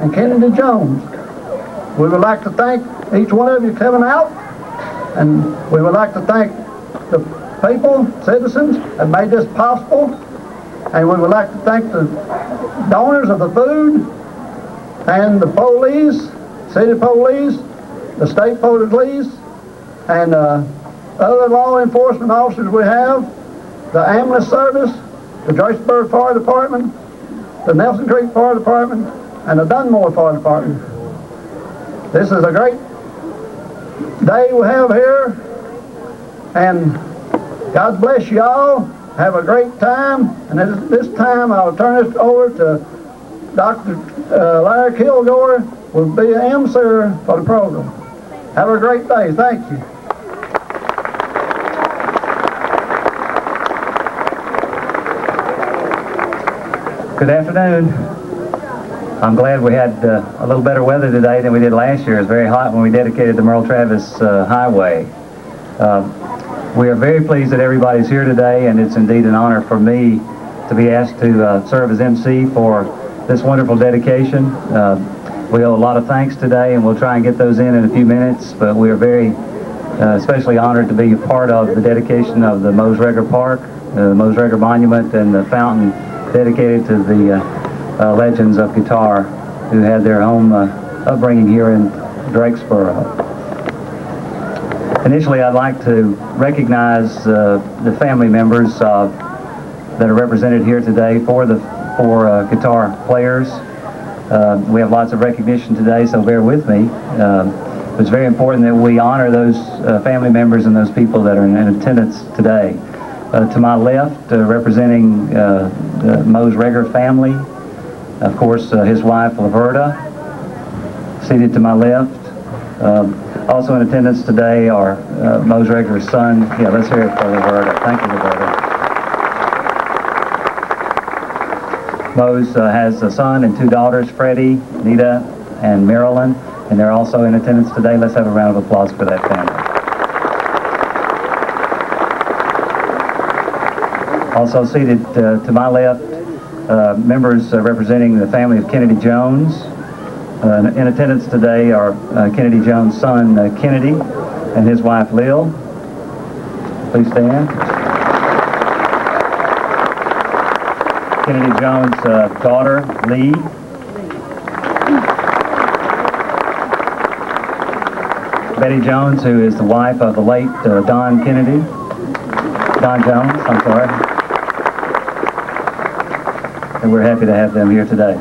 and Kennedy Jones. We would like to thank each one of you coming out, and we would like to thank the people, citizens, that made this possible, and we would like to thank the donors of the food, and the police, city police, the state police, and uh, other law enforcement officers we have, the ambulance service, the Joyceburg Fire Department, the Nelson Creek Fire Department, and the Dunmore Fire Department. This is a great day we have here, and God bless you all. Have a great time, and at this time I'll turn this over to Dr. Uh, Larry Kilgore, will be an emcee for the program. Have a great day. Thank you. Good afternoon. I'm glad we had uh, a little better weather today than we did last year. It was very hot when we dedicated the Merle Travis uh, Highway. Uh, we are very pleased that everybody's here today, and it's indeed an honor for me to be asked to uh, serve as MC for this wonderful dedication. Uh, we owe a lot of thanks today, and we'll try and get those in in a few minutes, but we are very uh, especially honored to be a part of the dedication of the Mose Rager Park, the Mose Rager Monument, and the fountain dedicated to the uh, uh, legends of guitar who had their home uh, upbringing here in Drakesboro. Initially, I'd like to recognize the family members that are represented here today for the four guitar players. Uh, we have lots of recognition today, so bear with me. Uh, it's very important that we honor those uh, family members and those people that are in, in attendance today. Uh, to my left, uh, representing uh, the Mose Rager family, of course, his wife, Laverta, seated to my left. Um, also in attendance today are uh, Mose Rager's son. Yeah, let's hear it for Laverta. Thank you, Laverta. Mose uh, has a son and two daughters, Freddie, Nita, and Marilyn, and they're also in attendance today. Let's have a round of applause for that family. Also seated uh, to my left, uh, members uh, representing the family of Kennedy Jones. Uh, in attendance today are uh, Kennedy Jones' son, uh, Kennedy, and his wife, Lil. Please stand. Kennedy Jones' daughter, Lee. Betty Jones, who is the wife of the late Don Kennedy. Don Jones, I'm sorry and we're happy to have them here today.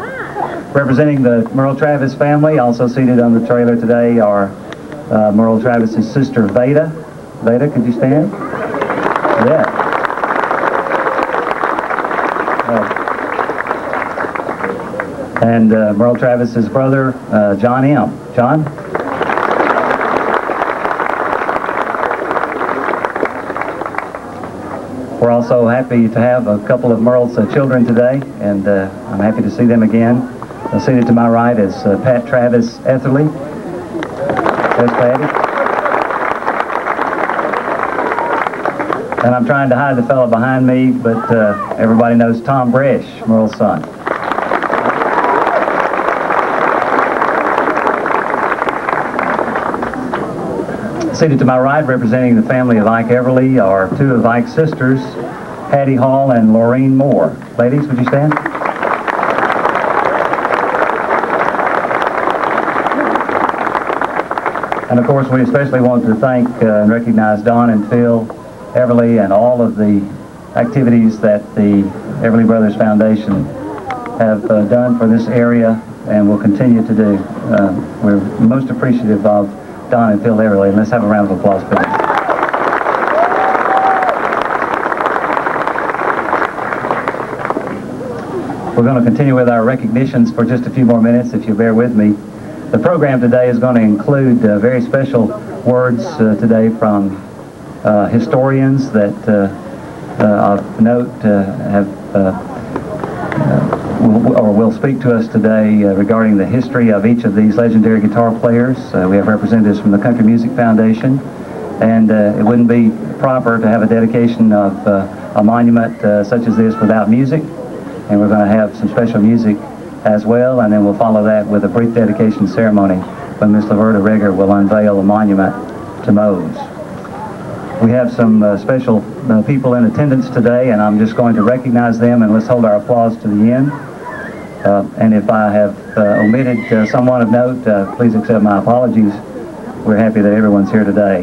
Representing the Merle Travis family, also seated on the trailer today are uh, Merle Travis's sister, Veda. Veda, could you stand? Yeah. Uh, and uh, Merle Travis's brother, uh, John M. John? We're also happy to have a couple of Merle's uh, children today, and uh, I'm happy to see them again. Uh, seated to my right is uh, Pat Travis Eatherly. There's Patty. And I'm trying to hide the fellow behind me, but uh, everybody knows Thom Bresh, Merle's son. Seated to my right, representing the family of Ike Everly, are two of Ike's sisters, Hattie Hall and Laureen Moore. Ladies, would you stand? And of course, we especially want to thank uh, and recognize Don and Phil Everly and all of the activities that the Everly Brothers Foundation have uh, done for this area and will continue to do. Uh, we're most appreciative of Don and Phil Everly, and let's have a round of applause for them. We're going to continue with our recognitions for just a few more minutes, if you bear with me. The program today is going to include uh, very special words uh, today from uh, historians that uh, uh, of note uh, have or will speak to us today uh, regarding the history of each of these legendary guitar players. Uh, we have representatives from the Country Music Foundation, and uh, it wouldn't be proper to have a dedication of a monument uh, such as this without music, and we're going to have some special music as well, and then we'll follow that with a brief dedication ceremony when Miss Laverta Rager will unveil a monument to Mose. We have some uh, special uh, people in attendance today, and I'm just going to recognize them, and let's hold our applause to the end. Uh, and if I have uh, omitted uh, someone of note, please accept my apologies. We're happy that everyone's here today.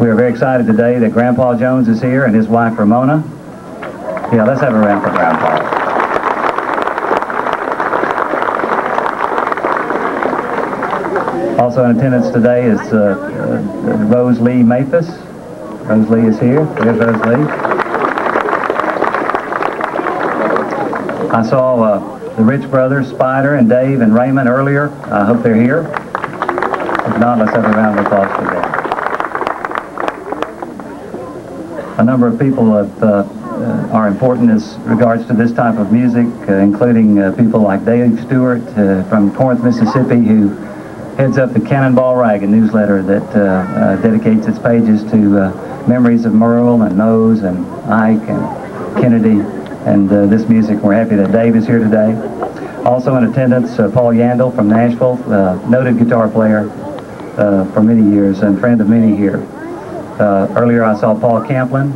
We are very excited today that Grandpa Jones is here and his wife Ramona. Yeah, let's have a round for Grandpa. Also in attendance today is uh, uh, Rose Lee Maphis. Rose Lee is here. There's Rose Lee. I saw uh, the Rich brothers, Spider and Dave and Raymond earlier. I hope they're here. If not, let's have a round of applause for them. A number of people have, uh, uh, are important as regards to this type of music, uh, including uh, people like Dave Stewart uh, from Corinth, Mississippi, who heads up the Cannonball Rag, a newsletter that uh, dedicates its pages to memories of Merle and Mose and Ike and Kennedy and uh, this music. We're happy that Dave is here today. Also in attendance, uh, Paul Yandell from Nashville, uh, noted guitar player uh, for many years and friend of many here. Uh, earlier I saw Paul Camplin,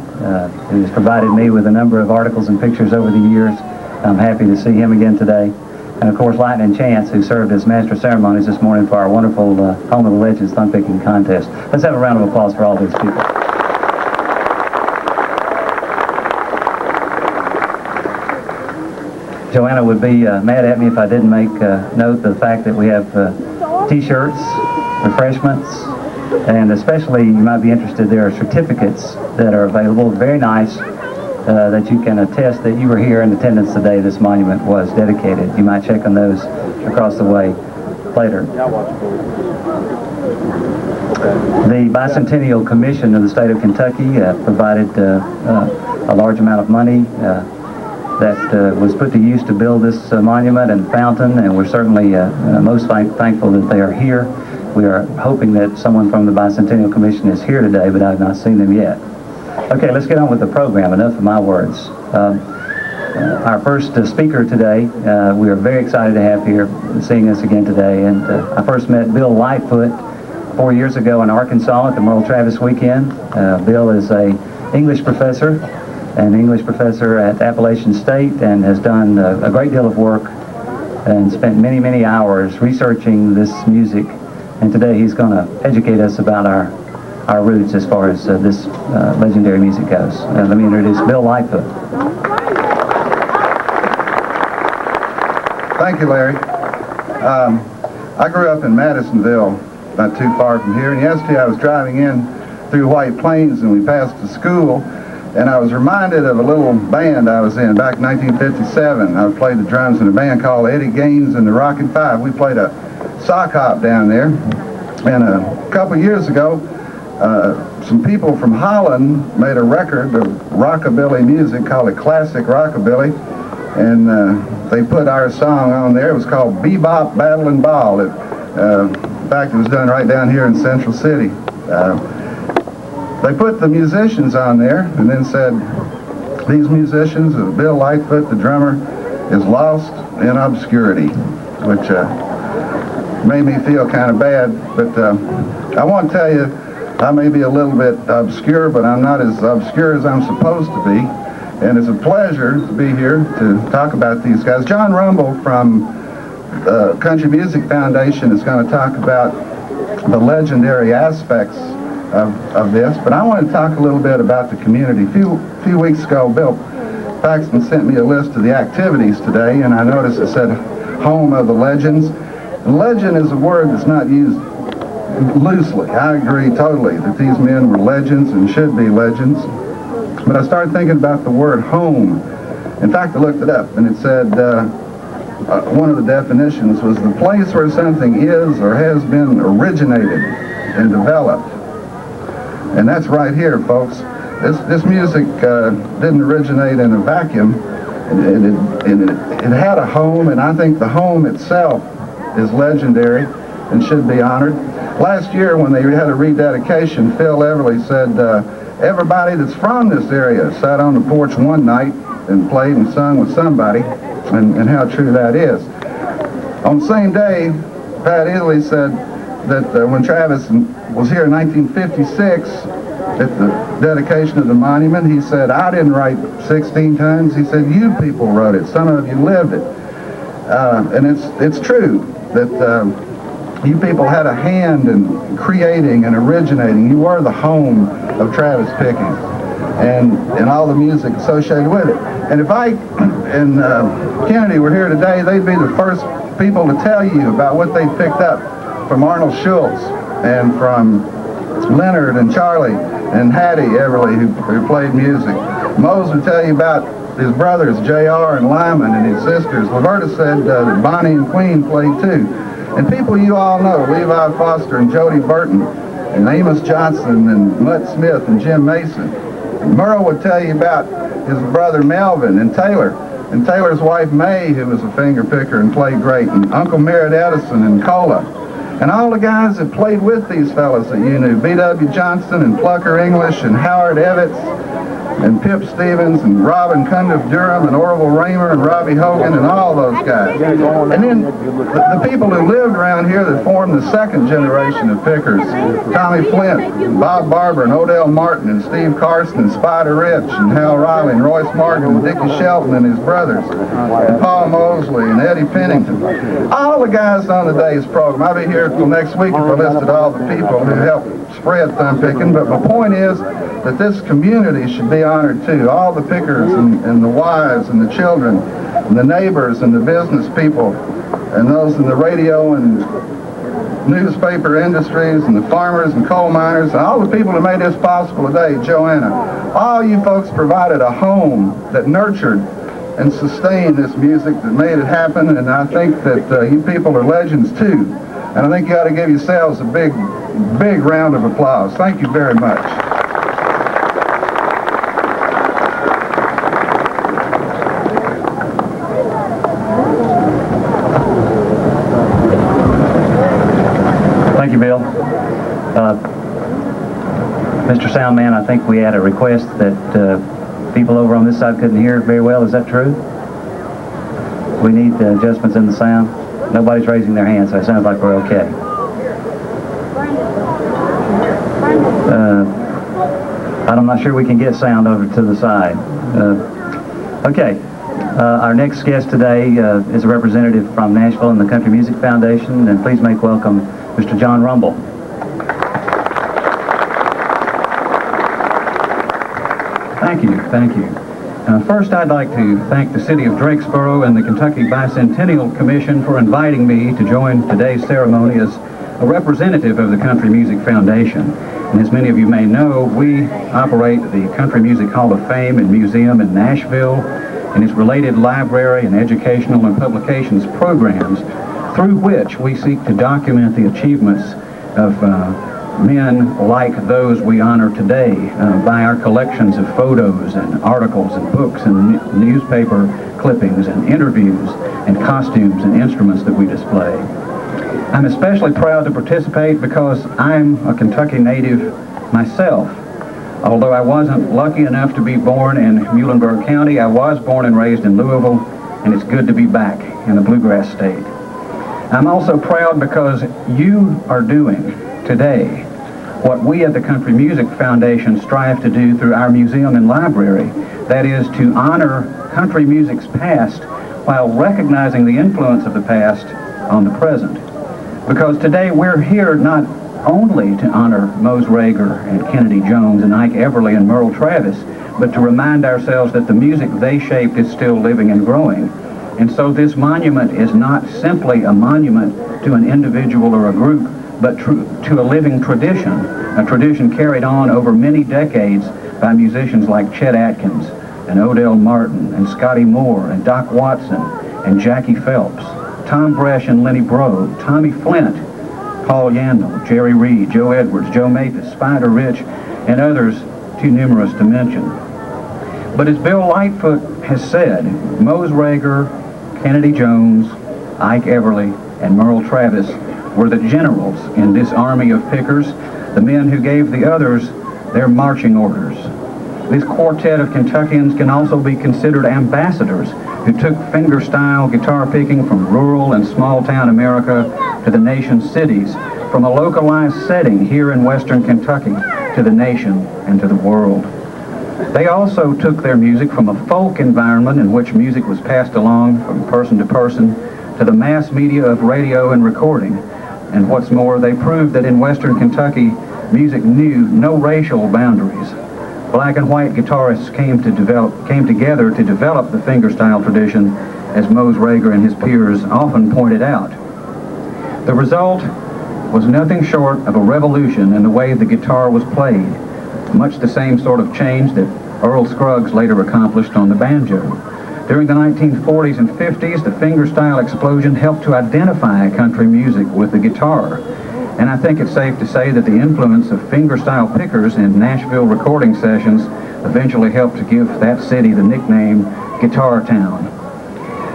who has provided me with a number of articles and pictures over the years. I'm happy to see him again today. And of course, Lightning Chance, who served as Master of Ceremonies this morning for our wonderful Home of the Legends Thumb Picking Contest. Let's have a round of applause for all these people. Joanna would be uh, mad at me if I didn't make uh, note of the fact that we have uh, t-shirts, refreshments, and especially you might be interested, there are certificates that are available, very nice, uh, that you can attest that you were here in attendance the day this monument was dedicated. You might check on those across the way later. The Bicentennial Commission of the state of Kentucky uh, provided uh, a large amount of money that uh, was put to use to build this uh, monument and fountain, and we're certainly uh, most thank- thankful that they are here. We are hoping that someone from the Bicentennial Commission is here today, but I've not seen them yet. Okay, let's get on with the program. Enough of my words. Um, our first uh, speaker today, uh, we are very excited to have here seeing us again today. And uh, I first met Bill Lightfoot four years ago in Arkansas at the Merle Travis weekend. Bill is a English professor, an English professor at Appalachian State, and has done uh, a great deal of work and spent many, many hours researching this music. And today he's going to educate us about our our roots as far as uh, this uh, legendary music goes. Uh, let me introduce Bill Lightfoot. Thank you, Larry. Um, I grew up in Madisonville, not too far from here, and yesterday I was driving in through White Plains and we passed a school, and I was reminded of a little band I was in back in 1957. I played the drums in a band called Eddie Gaines and the Rockin' Five. We played a sock hop down there, and a couple years ago, uh, some people from Holland made a record of rockabilly music called it Classic Rockabilly, and uh, they put our song on there. It was called Bebop Battle and Ball. It, uh, in fact, it was done right down here in Central City. Uh, they put the musicians on there and then said, these musicians, uh, Bill Lightfoot, the drummer, is lost in obscurity, which uh, made me feel kind of bad. But uh, I want to tell you, I may be a little bit obscure, but I'm not as obscure as I'm supposed to be. And it's a pleasure to be here to talk about these guys. John Rumble from the Country Music Foundation is going to talk about the legendary aspects of, of this, but I want to talk a little bit about the community. A few, few weeks ago, Bill Paxton sent me a list of the activities today, and I noticed it said Home of the Legends. Legend is a word that's not used loosely. I agree totally that these men were legends and should be legends. But I started thinking about the word home. In fact, I looked it up, and it said uh, uh, one of the definitions was the place where something is or has been originated and developed. And that's right here, folks. This, this music uh, didn't originate in a vacuum. It, it, it, it, had a home, and I think the home itself is legendary and should be honored. Last year, when they had a rededication, Phil Everly said, uh, everybody that's from this area sat on the porch one night and played and sung with somebody, and, and how true that is. On the same day, Pat Eatherly said that uh, when Travis was here in 1956, at the dedication of the monument, he said, I didn't write 16 tons. He said, you people wrote it. Some of you lived it. Uh, and it's, it's true that um, you people had a hand in creating and originating. You were the home of Travis Pickens and, and all the music associated with it. And if Ike and uh, Kennedy were here today, they'd be the first people to tell you about what they picked up from Arnold Schultz and from Leonard and Charlie and Hattie Everly, who, who played music. Mose would tell you about his brothers, J.R. and Lyman, and his sisters. Laverta said uh, that Bonnie and Queen played too. And people you all know, Levi Foster and Jody Burton, and Amos Johnson and Mutt Smith and Jim Mason. Merle would tell you about his brother Melvin and Taylor, and Taylor's wife May, who was a finger picker and played great, and Uncle Merritt Edison and Cola. And all the guys that played with these fellas that you knew, B.W. Johnson and Plucker English and Howard Evitz, and Pip Stevens and Robin Cundiff Durham and Orville Raymer and Robbie Hogan and all those guys. And then the, the, people who lived around here that formed the second generation of pickers, Tommy Flint, Bob Barber and Odell Martin and Steve Carson and Spider Rich and Hal Riley and Royce Morgan and Dickie Shelton and his brothers and Paul Mosley and Eddie Pennington. All the guys on today's program. I'll be here until next week if I listed all the people who helped spread thumb picking, but my point is that this community should be honored too. All the pickers and, and the wives and the children and the neighbors and the business people and those in the radio and newspaper industries and the farmers and coal miners and all the people who made this possible today, Joanna, all you folks provided a home that nurtured and sustained this music that made it happen and I think that uh, you people are legends too. And I think you ought to give yourselves a big, big round of applause. Thank you very much. Thank you, Bill. Uh, Mr. Soundman, I think we had a request that uh, people over on this side couldn't hear very well. Is that true? We need uh, adjustments in the sound. Nobody's raising their hands, so it sounds like we're okay. Uh, I'm not sure we can get sound over to the side. Uh, okay. Uh, our next guest today uh, is a representative from Nashville and the Country Music Foundation, and please make welcome Mr. John Rumble. Thank you, thank you. Uh, first, I'd like to thank the City of Drakesboro and the Kentucky Bicentennial Commission for inviting me to join today's ceremony as a representative of the Country Music Foundation. And as many of you may know, we operate the Country Music Hall of Fame and Museum in Nashville and its related library and educational and publications programs through which we seek to document the achievements of uh, men like those we honor today uh, by our collections of photos and articles and books and newspaper clippings and interviews and costumes and instruments that we display. I'm especially proud to participate because I'm a Kentucky native myself. Although I wasn't lucky enough to be born in Muhlenberg County, I was born and raised in Louisville, and it's good to be back in the Bluegrass State. I'm also proud because you are doing today what we at the Country Music Foundation strive to do through our museum and library, that is to honor country music's past while recognizing the influence of the past on the present. Because today we're here not only to honor Mose Rager and Kennedy Jones and Ike Everly and Merle Travis, but to remind ourselves that the music they shaped is still living and growing. And so this monument is not simply a monument to an individual or a group, but true to a living tradition, a tradition carried on over many decades by musicians like Chet Atkins and Odell Martin and Scotty Moore and Doc Watson and Jackie Phelps, Thom Bresh and Lenny Breau, Tommy Flint, Paul Yandell, Jerry Reed, Joe Edwards, Joe Maphis, Spider Rich, and others too numerous to mention. But as Bill Lightfoot has said, Mose Rager, Kennedy Jones, Ike Everly, and Merle Travis were the generals in this army of pickers, the men who gave the others their marching orders. This quartet of Kentuckians can also be considered ambassadors who took fingerstyle guitar picking from rural and small town America to the nation's cities, from a localized setting here in western Kentucky to the nation and to the world. They also took their music from a folk environment in which music was passed along from person to person to the mass media of radio and recording. And what's more, they proved that in western Kentucky, music knew no racial boundaries. Black and white guitarists came to develop came together to develop the fingerstyle tradition, as Mose Rager and his peers often pointed out. The result was nothing short of a revolution in the way the guitar was played, much the same sort of change that Earl Scruggs later accomplished on the banjo. During the 1940s and 50s, the fingerstyle explosion helped to identify country music with the guitar. And I think it's safe to say that the influence of fingerstyle pickers in Nashville recording sessions eventually helped to give that city the nickname Guitar Town.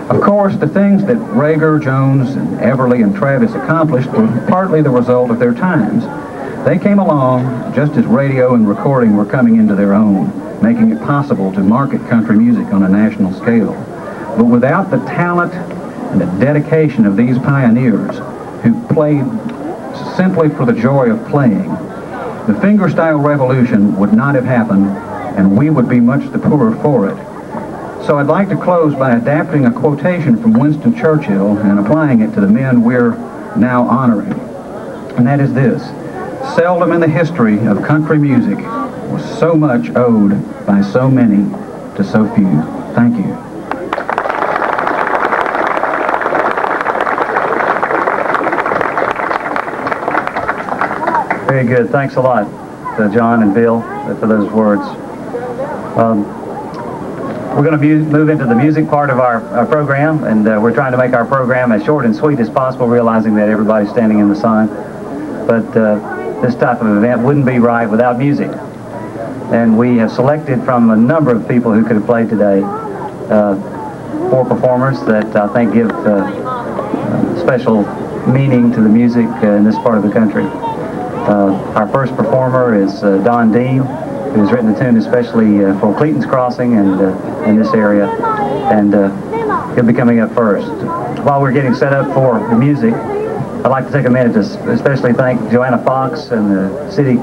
Of course, the things that Rager, Jones, and Everly and Travis accomplished were partly the result of their times. They came along just as radio and recording were coming into their own, making it possible to market country music on a national scale. But without the talent and the dedication of these pioneers who played simply for the joy of playing, the fingerstyle revolution would not have happened and we would be much the poorer for it. So I'd like to close by adapting a quotation from Winston Churchill and applying it to the men we're now honoring. And that is this. Seldom in the history of country music was so much owed by so many to so few. Thank you. Very good. Thanks a lot, to John and Bill, for those words. Um, we're going to move into the music part of our, our program, and uh, we're trying to make our program as short and sweet as possible, realizing that everybody's standing in the sun. But uh, this type of event wouldn't be right without music. And we have selected from a number of people who could have played today uh, four performers that I think give uh, special meaning to the music uh, in this part of the country. Uh, our first performer is uh, Don Dean, who's written a tune especially for Cleaton's Crossing and in this area, and he'll be coming up first. While we're getting set up for the music, I'd like to take a minute to especially thank Joanna Fox and the City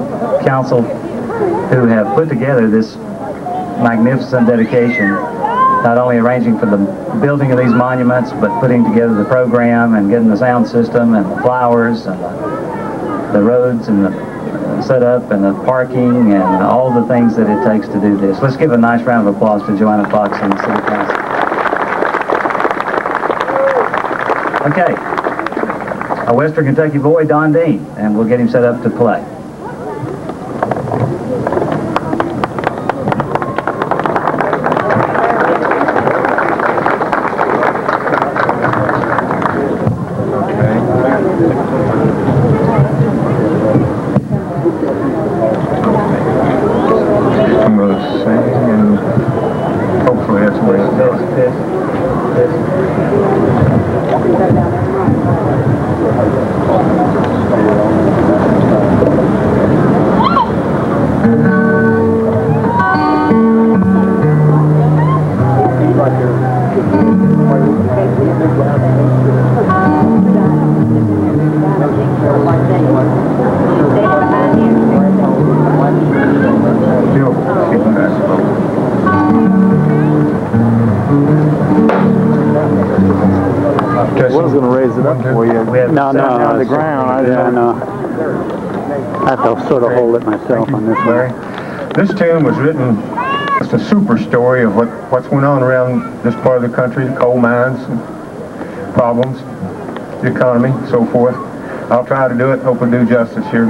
Council who have put together this magnificent dedication, not only arranging for the building of these monuments, but putting together the program and getting the sound system and the flowers and the roads and the setup and the parking and all the things that it takes to do this. Let's give a nice round of applause to Joanna Fox and the City Council. Okay, a Western Kentucky boy, Don Dean, and we'll get him set up to play. Myself on this one. This tune was written, it's a super story of what, what's going on around this part of the country, coal mines, problems, the economy, so forth. I'll try to do it, hope we do justice here.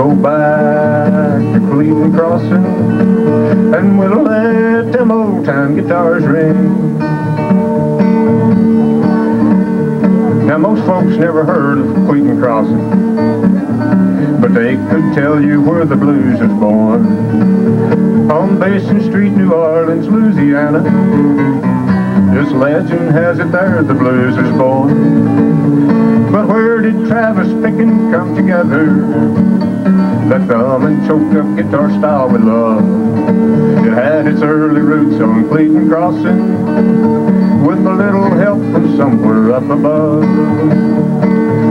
Go back to Cleveland Crossing and we'll let them old time guitars ring. Now most folks never heard of Cleaton Crossing, but they could tell you where the blues was born. On Basin Street, New Orleans, Louisiana, this legend has it there the blues was born. But where did Travis Pickin come together? That thumb and choked up guitar style with love. It had its early roots on Cleaton Crossing with a little help from somewhere up above.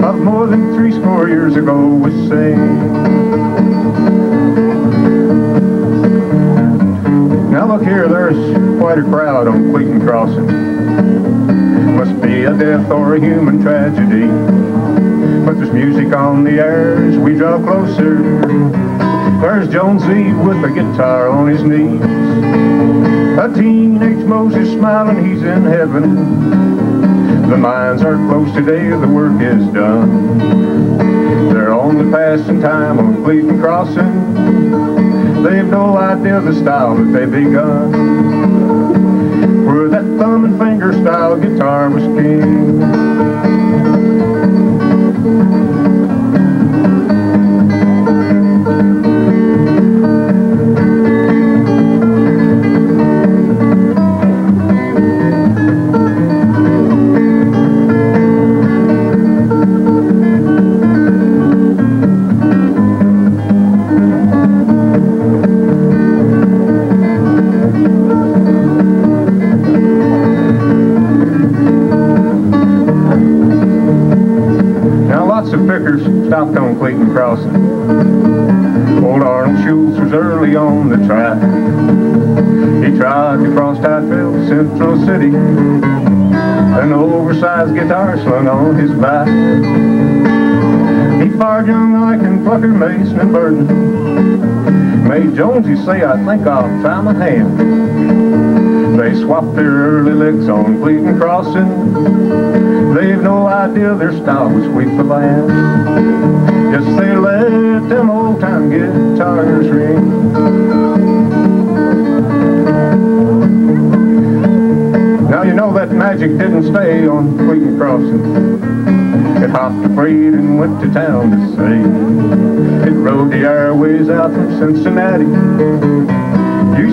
Of more than three score years ago we sing. Look here, there's quite a crowd on Cleaton Crossing. Must be a death or a human tragedy. But there's music on the air as we draw closer. There's Jonesy with a guitar on his knees. A teenage Moses smiling, he's in heaven. The mines are closed today, the work is done. They're only passing time on Cleaton Crossing. They've no idea the style that they've begun. Where that thumb and finger style guitar was king. Pickers stopped on Cleaton Crossing. Old Arnold Schultz was early on the track. He tried to cross Tidefield, Central City. An oversized guitar slung on his back. He fired young and Plucker, Mason and Burton. Made Jonesy say, I think I'll try my hand. They swapped their early licks on Cleaton Crossing. They've no idea their style will sweep the land. Yes, they let them old time guitars ring. Now you know that magic didn't stay on Cleaton Crossing. It hopped a freight and went to town to say. It rode the airways out from Cincinnati.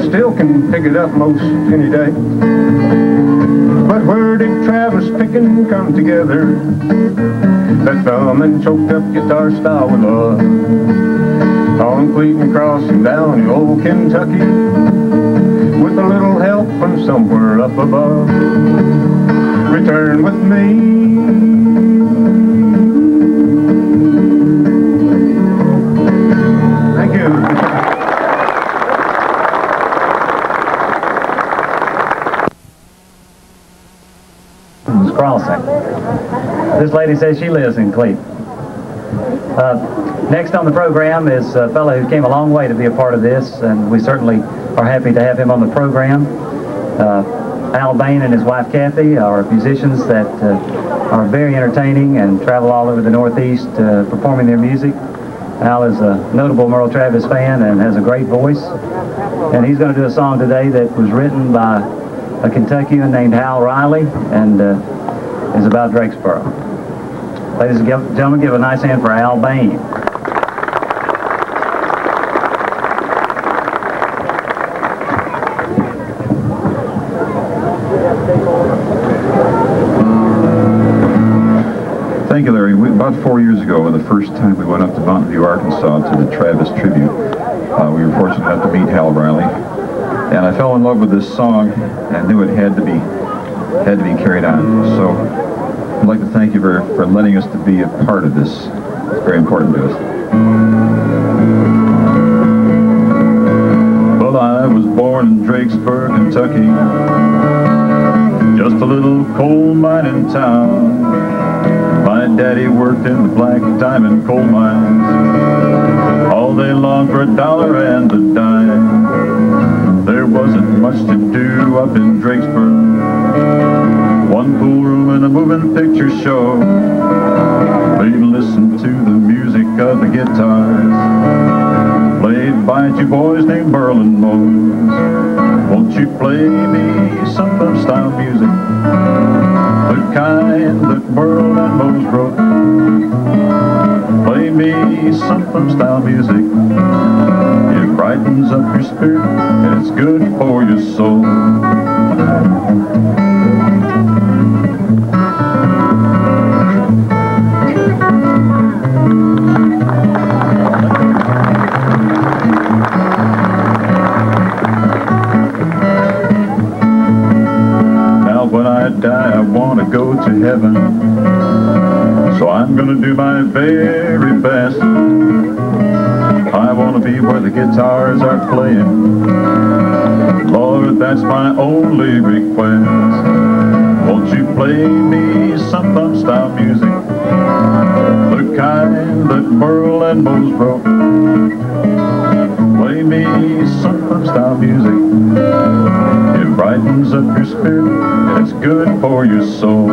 Still can pick it up most any day. But where did Travis Pickin come together? That thumb and choked up guitar style with love. On Cleaton Crossing down in old Kentucky. With a little help from somewhere up above. Return with me. Lady says she lives in Cleveland. Uh, next on the program is a fellow who came a long way to be a part of this, and we certainly are happy to have him on the program. Uh, Al Bain and his wife Kathy are musicians that uh, are very entertaining and travel all over the Northeast uh, performing their music. Al is a notable Merle Travis fan and has a great voice. And he's going to do a song today that was written by a Kentuckian named Hal Riley and uh, is about Drakesboro. Ladies and gentlemen, give a nice hand for Al Bain. Thank you, Larry. We, about four years ago, the first time we went up to Mountain View, Arkansas to the Travis tribute, uh, we were fortunate enough to meet Hal Riley. And I fell in love with this song and knew it had to be had to be carried on. So I'd like to thank you for, for letting us to be a part of this. It's very important to us. Well, I was born in Drakesburg, Kentucky, just a little coal mining town. My daddy worked in the black diamond coal mines all day long for a dollar and a dime. There wasn't much to do up in Drakesburg. One pool room and a moving picture show. They'd listen to the music of the guitars. Played by two boys named Burl and Mose. Won't you play me some fun style music? The kind that Burl and Mose wrote. Play me some fun style music. It brightens up your spirit and it's good for your soul. Die, I want to go to heaven. So I'm going to do my very best. I want to be where the guitars are playing. Lord, that's my only request. Won't you play me some fun style music? The kind that Burl and Mose wrote. Play me some fun style music. Up your spirit it's good for your soul.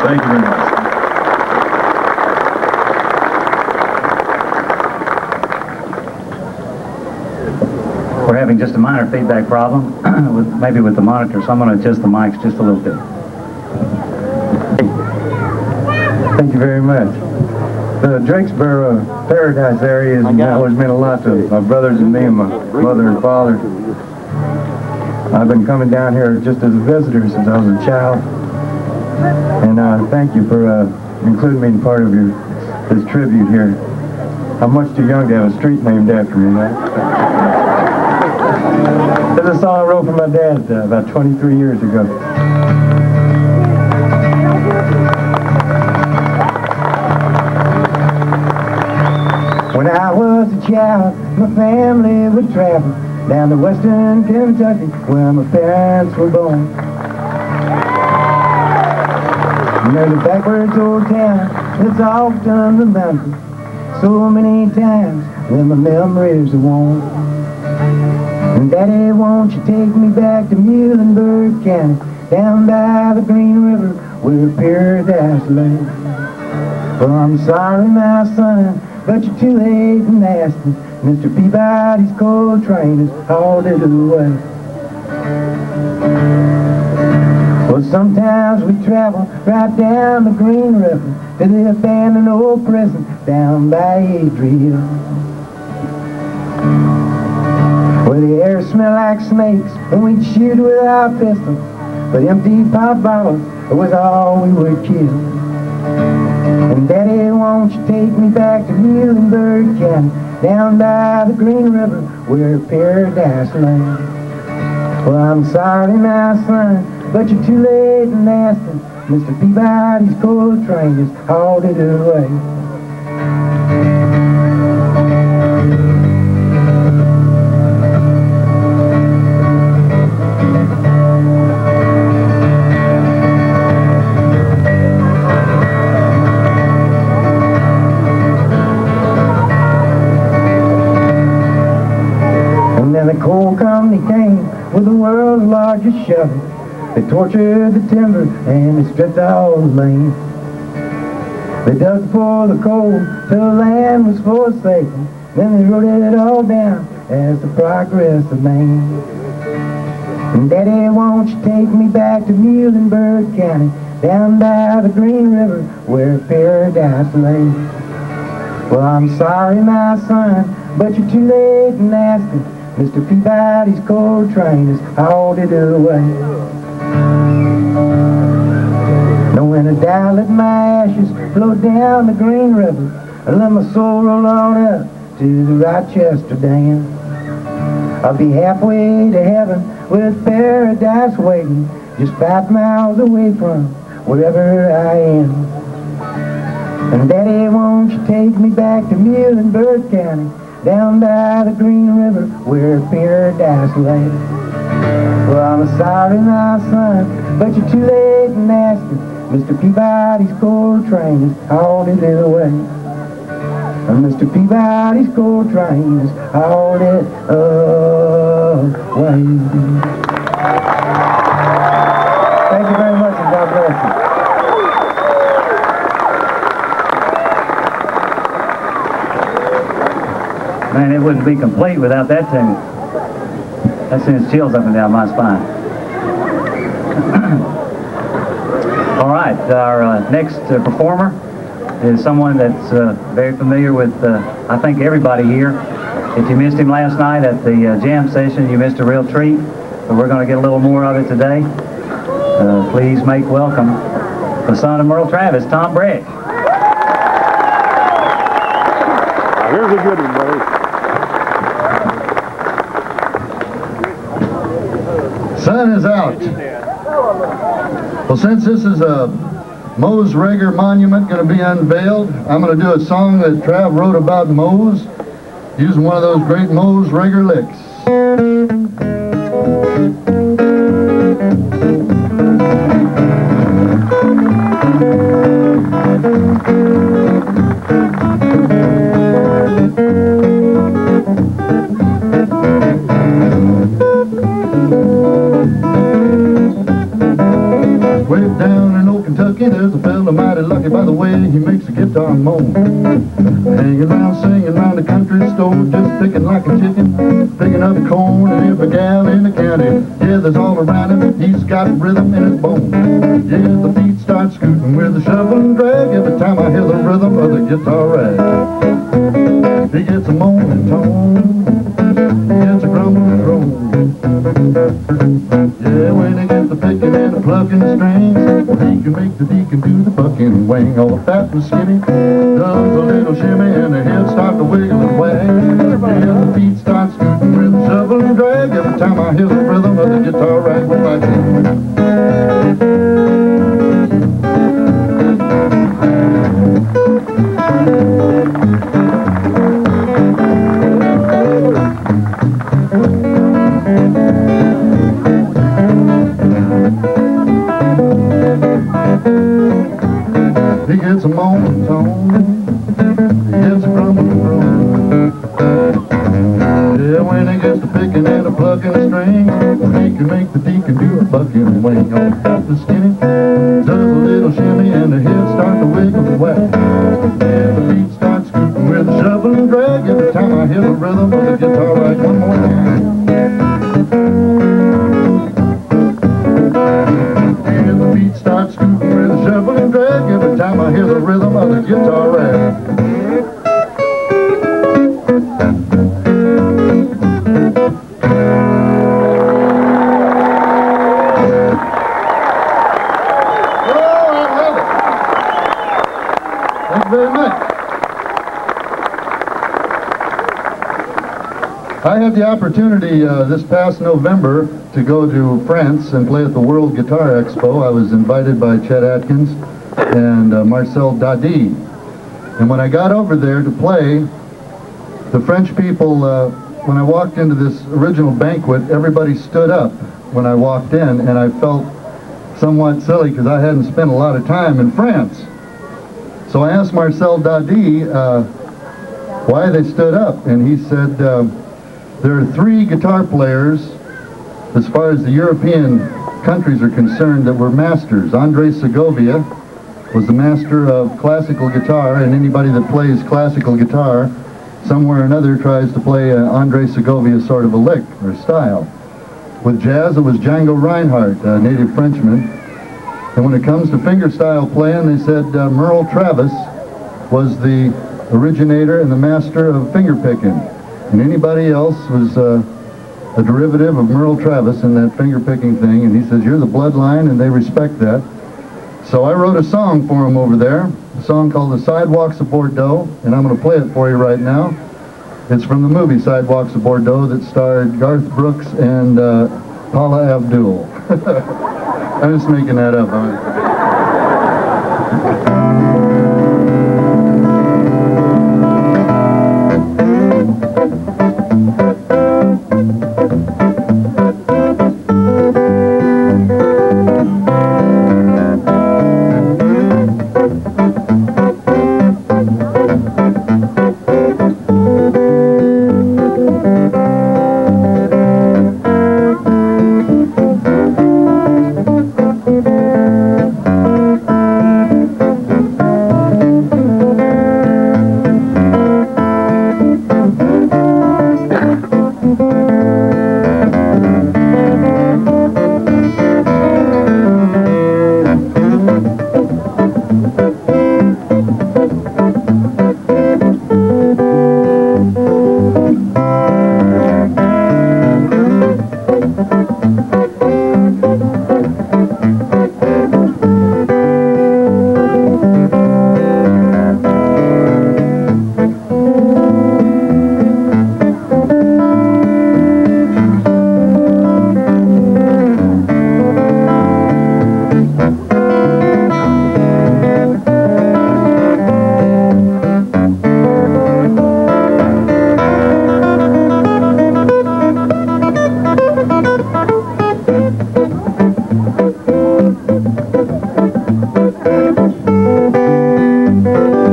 Thank you very much. We're having just a minor feedback problem, with maybe with the monitor, so I'm going to adjust the mics just a little bit. Thank you very much. The Drakesboro Paradise area has always meant a lot to my brothers and me and my mother and father. I've been coming down here just as a visitor since I was a child. And uh, thank you for uh, including me in part of your this tribute here. I'm much too young to have a street named after me now. There's a song I wrote for my dad uh, about 23 years ago. When I was a child, my family would travel down to western Kentucky where my parents were born. Near the backwards old town that's the mountain so many times when my memories are worn. And Daddy, won't you take me back to Muhlenberg County down by the Green River where paradise lay. Well, I'm sorry, my son, but you're too late in asking. Mr. Peabody's cold train is hauled away. Well, sometimes we travel right down the Green River to the abandoned old prison down by Adriel. Where the air smelled like snakes and we'd shoot with our pistols, but empty pop bottles was all we were kill. And Daddy, won't you take me back to Muhlenberg County, down by the Green River, where paradise lay? Well, I'm sorry, my son, but you're too late in asking. Mr. Peabody's coal train is hauled it away. Largest shovel. They tortured the timber and they stripped all the land. They dug for the coal till the land was forsaken. Then they wrote it all down as the progress of man. And Daddy, won't you take me back to Muhlenberg County, down by the Green River where paradise lay? Well, I'm sorry, my son, but you're too late and asking. Mr. Peabody's coal train is hauled it away. Eh? Now when I die, let my ashes flow down the Green River and let my soul roll on up to the Rochester Dam. I'll be halfway to heaven with paradise waiting just five miles away from wherever I am. And Daddy, won't you take me back to Muhlenberg County down by the Green River where paradise lay. Well, I'm sorry, my son, but you're too late in asking. Mr. Peabody's coal train is hauled it away. And Mr. Peabody's coal train is hauled it away. Man, it wouldn't be complete without that tune. That sends chills up and down my spine. All right, our uh, next uh, performer is someone that's uh, very familiar with, uh, I think, everybody here. If you missed him last night at the uh, jam session, you missed a real treat. But we're going to get a little more of it today. Uh, please make welcome the son of Merle Travis, Thom Bresh. Here's a good one, Is out. Well, since this is a Mose Rager monument going to be unveiled, I'm going to do a song that Trav wrote about Mose, using one of those great Mose Rager licks. Moan. Hanging around, singing around the country store, just picking like a chicken, picking up corn and every gal in the county. Yeah, there's all around him, he's got rhythm in his bones. Yeah, the feet start scooting with a shovel and drag every time I hear the rhythm of the guitar rag. He gets a moaning tone, he gets a grumbling groan. Yeah, when he gets the picking and the plucking can make the deacon do the bucking wing. All the fat and skinny does a little shimmy and the head start to wiggle and wag. Guitar much. I had the opportunity uh, this past November to go to France and play at the World Guitar Expo. I was invited by Chet Atkins and uh, Marcel Dadi. And when I got over there to play, the French people, uh, when I walked into this original banquet, everybody stood up when I walked in, and I felt somewhat silly because I hadn't spent a lot of time in France. So I asked Marcel Dadi uh, why they stood up, and he said, uh, there are three guitar players, as far as the European countries are concerned, that were masters. Andre Segovia was the master of classical guitar, and anybody that plays classical guitar, somewhere or another, tries to play uh, Andre Segovia sort of a lick or style. With jazz, it was Django Reinhardt, a native Frenchman. And when it comes to fingerstyle playing, they said uh, Merle Travis was the originator and the master of fingerpicking. And anybody else was uh, a derivative of Merle Travis in that finger-picking thing. And he says, you're the bloodline, and they respect that. So I wrote a song for him over there, a song called The Sidewalks of Bordeaux, and I'm going to play it for you right now. It's from the movie Sidewalks of Bordeaux that starred Garth Brooks and uh, Paula Abdul. I'm just making that up. Música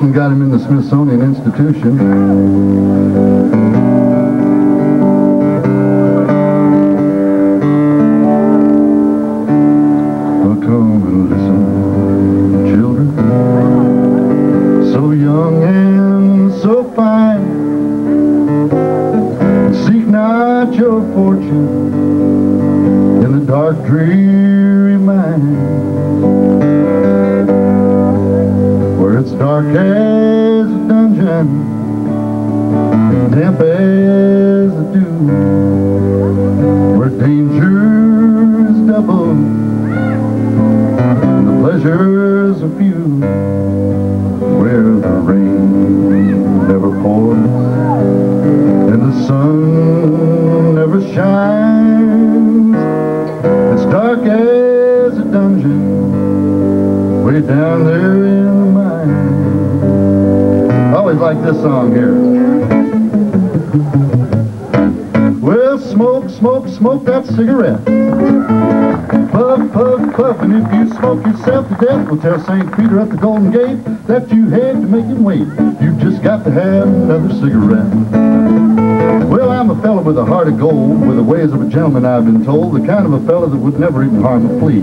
Got him in the Smithsonian Institution. Tell St. Peter at the Golden Gate that you had to make him wait. You've just got to have another cigarette. Well, I'm a fellow with a heart of gold, with the ways of a gentleman, I've been told, the kind of a fellow that would never even harm a flea.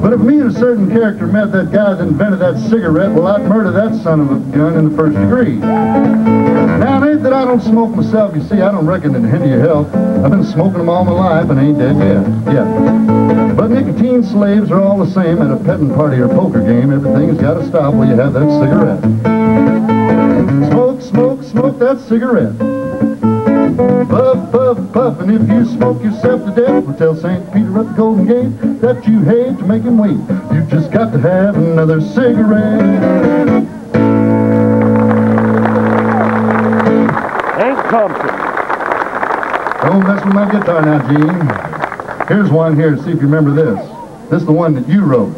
But if me and a certain character met that guy that invented that cigarette, well, I'd murder that son of a gun in the first degree. Now, it ain't that I don't smoke myself. You see, I don't reckon it hinder your health. I've been smoking them all my life and ain't dead yet. Yet. But nicotine slaves are all the same at a petting party or poker game. Everything's got to stop while you have that cigarette. Smoke, smoke, smoke that cigarette. Puff, puff, puff, and if you smoke yourself to death, we'll tell St. Peter at the Golden Gate that you hate to make him wait. You've just got to have another cigarette. Hank Thompson. Don't mess with my guitar now, Gene. Here's one here, see if you remember this. This is the one that you wrote.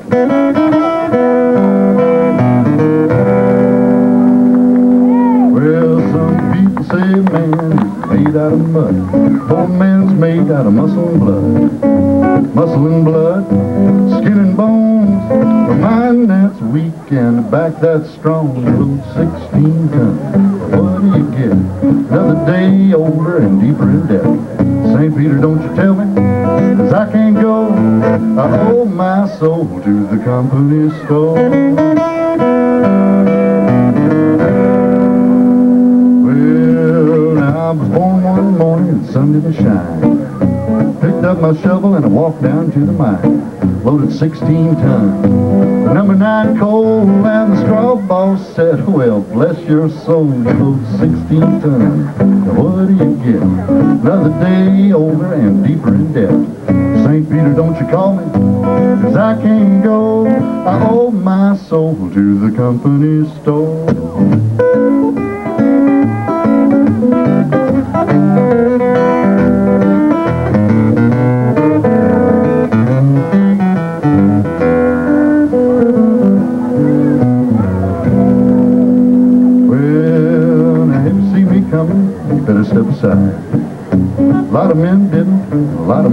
Well, some people say man made out of mud. Poor man's made out of muscle and blood. Muscle and blood, skin and bones. A mind that's weak and a back that's strong. Load 16 tons. What do you get? Another day older and deeper in debt. St. Peter, don't you tell me, 'cause I can't go. I owe my soul to the company store. Well, I was born one morning, Sunday to shine. Picked up my shovel and I walked down to the mine. Loaded 16 tons. Number nine coal and the straw boss said, well, bless your soul, you load 16 tons. Now what do you get? Another day older and deeper in debt. St. Peter, don't you call me, cause I can't go. I owe my soul to the company store.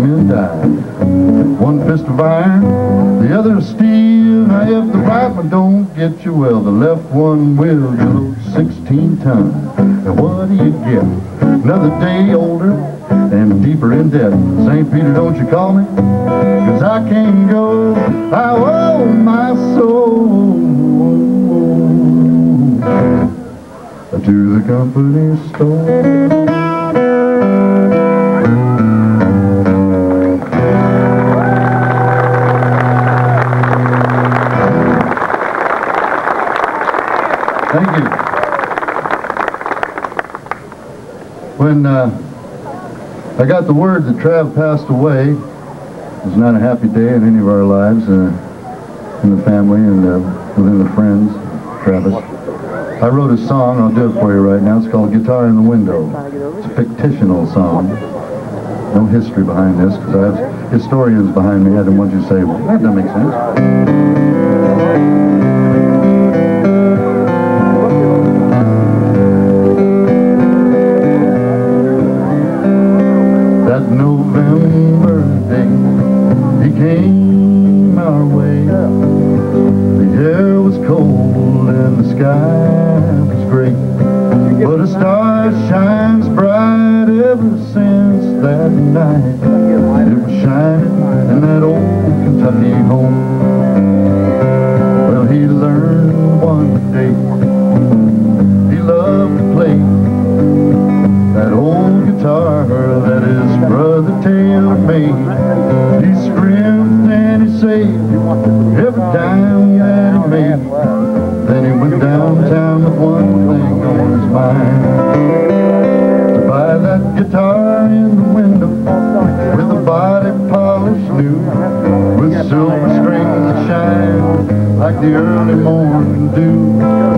One fist of iron, the other steel. Now if the right one don't get you well, the left one will. You load 16 tons. And what do you get? Another day older and deeper in debt. St. Peter, don't you call me? Cause I can't go. I owe my soul to the company store. When uh, I got the word that Trav passed away, it was not a happy day in any of our lives, uh, in the family and uh, within the friends, Travis. I wrote a song, I'll do it for you right now. It's called Guitar in the Window. It's a fictional song. No history behind this, because I have historians behind me. I didn't want you to say, well, that doesn't make sense. That night. It was shining in that old Kentucky home. Well, he learned one day he loved to play that old guitar that his brother Taylor made. He scrimped and he saved every dime the early morning dew.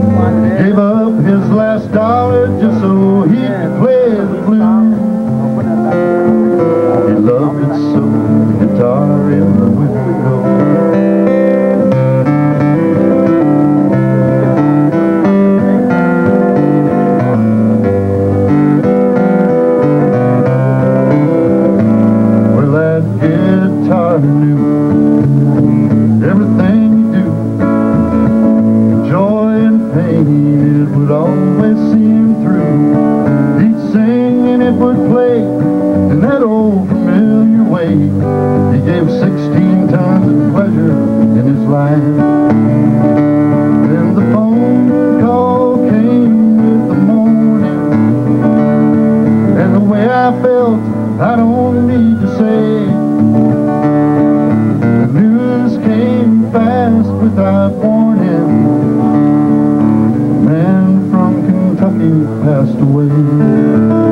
Passed away.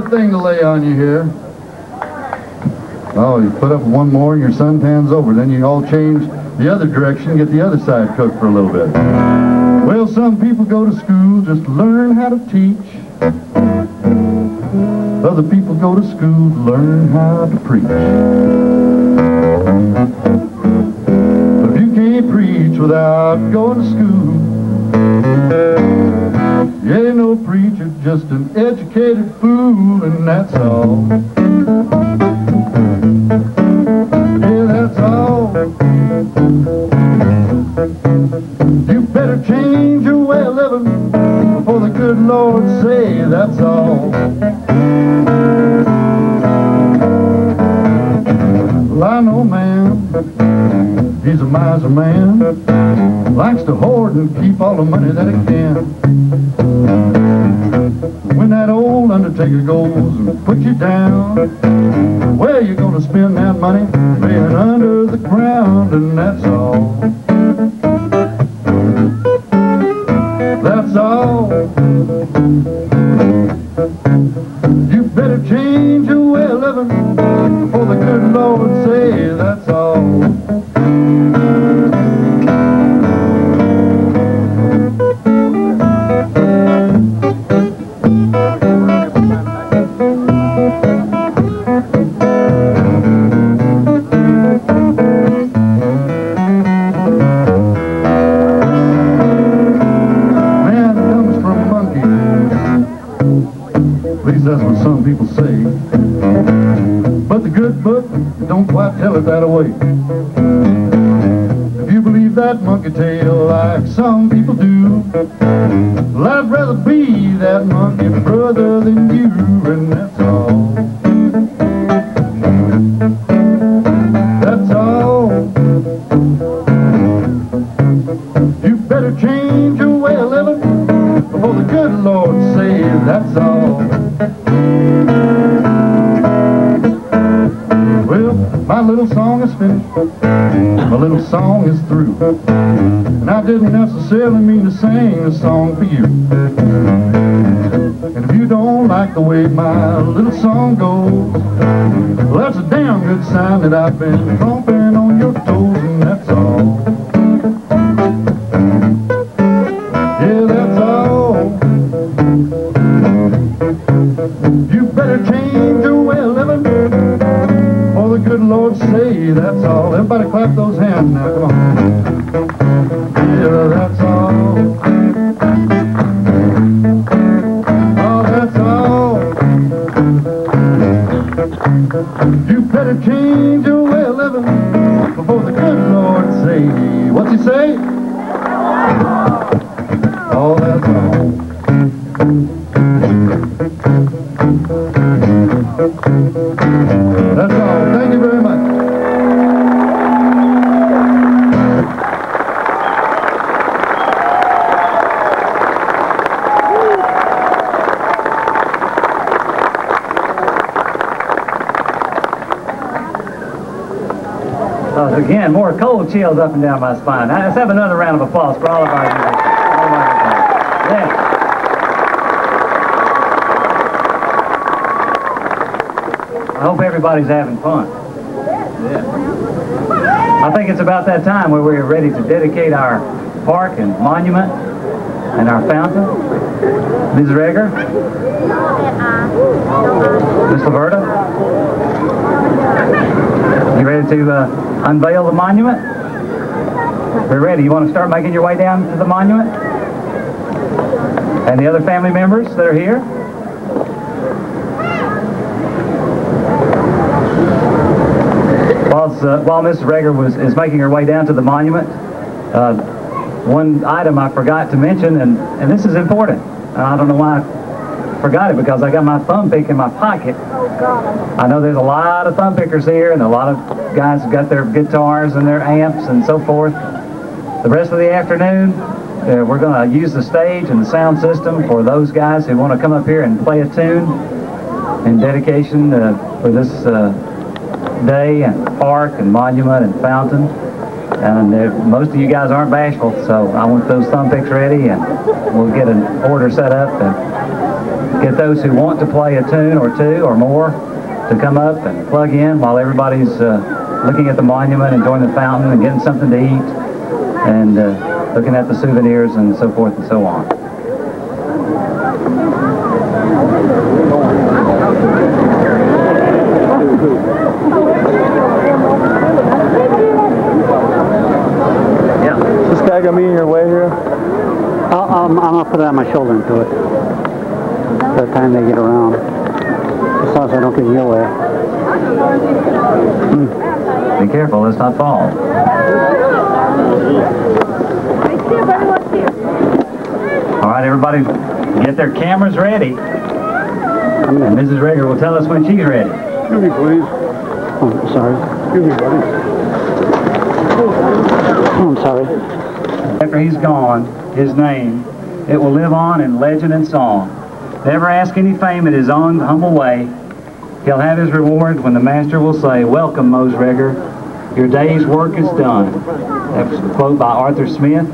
More thing to lay on you here. Oh, you put up one more and your suntan's over. Then you all change the other direction get the other side cooked for a little bit. Well, some people go to school just learn how to teach. Other people go to school learn how to preach. But if you can't preach without going to school, ain't no preacher, just an educated fool, and that's all. Yeah, that's all. You better change your way of living before the good Lord say that's all. Well, I know man, he's a miser man, likes to hoard and keep all the money that he can. Undertaker goes and puts you down, where you gonna spend that money? Laying under the ground, and that's all. Tale like some people do, well, I'd rather be that monkey brother than you, and that's all. That's all. You better change your way of living before the good Lord say that's all. Well, my little song is finished. My little song is necessarily mean to sing a song for you. And if you don't like the way my little song goes, well, that's a damn good sign that I've been tromping on your toes, Uh, again, more cold chills up and down my spine. Now, let's have another round of applause for all of our musicians. All of our musicians. Yeah. I hope everybody's having fun. Yeah. I think it's about that time where we're ready to dedicate our park and monument and our fountain. Ms. Rager? Ms. Laverta? You ready to uh, unveil the monument? We're ready. You want to start making your way down to the monument? And the other family members that are here? While, uh, while Mrs. Rager was, is making her way down to the monument, uh, one item I forgot to mention, and, and this is important. I don't know why I forgot it because I got my thumb pick in my pocket. I know there's a lot of thumb pickers here and a lot of guys have got their guitars and their amps and so forth. The rest of the afternoon, uh, we're going to use the stage and the sound system for those guys who want to come up here and play a tune in dedication uh, for this uh, day and park and monument and fountain. And uh, most of you guys aren't bashful, so I want those thumb picks ready and we'll get an order set up and get those who want to play a tune or two or more to come up and plug in while everybody's uh, looking at the monument, enjoying the fountain, and getting something to eat, and uh, looking at the souvenirs and so forth and so on. Yeah. This guy gonna be in your way here? I'll, I'm, I'm gonna put it on my shoulder and do it. By the time they get around. As long as I don't get in your way. Be careful, let's not fall. All right, everybody, get their cameras ready. And Mrs. Rager will tell us when she's ready. Excuse me, please. Oh, sorry. Excuse me, buddy. Oh, I'm sorry. After he's gone, his name, it will live on in legend and song. Never ask any fame in his own humble way. He'll have his reward when the master will say, Welcome, Mose Rager. Your day's work is done. That was a quote by Arthur Smith.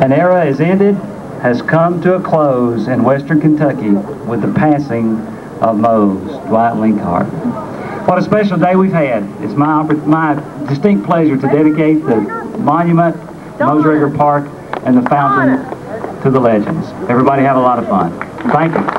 An era is ended, has come to a close in western Kentucky with the passing of Mose, Dwight Linkhart. What a special day we've had. It's my, my distinct pleasure to dedicate the monument, Mose Rager Park, and the fountain to the legends. Everybody have a lot of fun. Thank you.